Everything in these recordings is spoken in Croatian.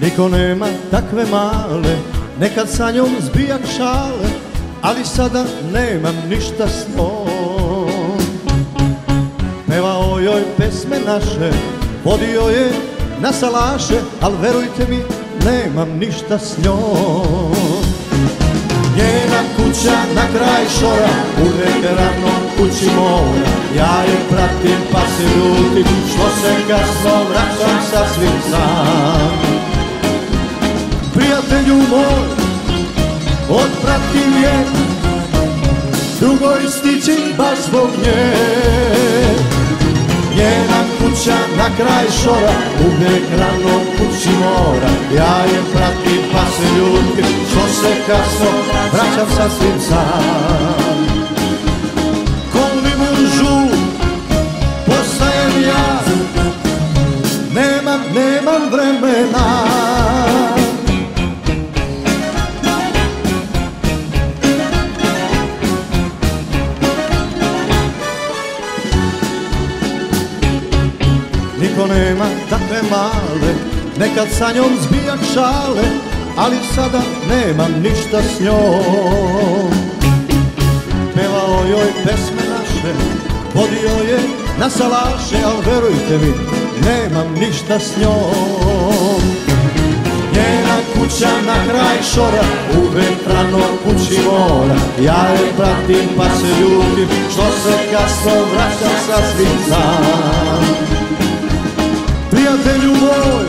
Niko nema takve male, nekad sa njom zbijak šale, ali sada nemam ništa s njom. Pevao joj pesme naše, vodio je na salaše, al verujte mi, nemam ništa s njom. Kraj šora, uvek rano kući mora, ja je pratim pa se ljutim, što se kasno vraćam sasvim sam prijatelju moj Otpratim je Drugoj stići baš zbog nje. Njena kuća na kraj šora Uvijek rano kući mora. Ja je pratim se kasno vraćam sasvim sam. Ko limun žut Postajem ja Nemam, nemam vremena. Niko nema takve male Nekad sa njom zbijak šale Ali sada nemam ništa s njom. Pevao joj pesme naše Vodio je na salaše Al verujte mi Nemam ništa s njom. Njena kuća na kraj šora Uvek rano kući mora. Ja je pratim pa se ljutim Što se kasno vraćam sasvim sam. Prijatelju moj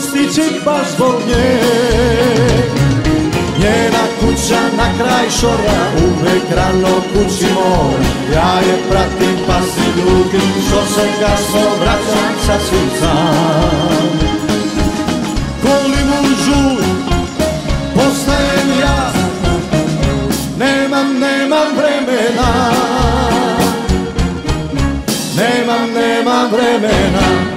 Stići baš zbog nje. Njena kuća na kraj šora Uvek rano kući mora Ja je pratim pa si ljutim Što se kasno vraćam sasvim sam. Koli žuj Postajem ja. Nemam, nemam vremena. Nemam, nemam vremena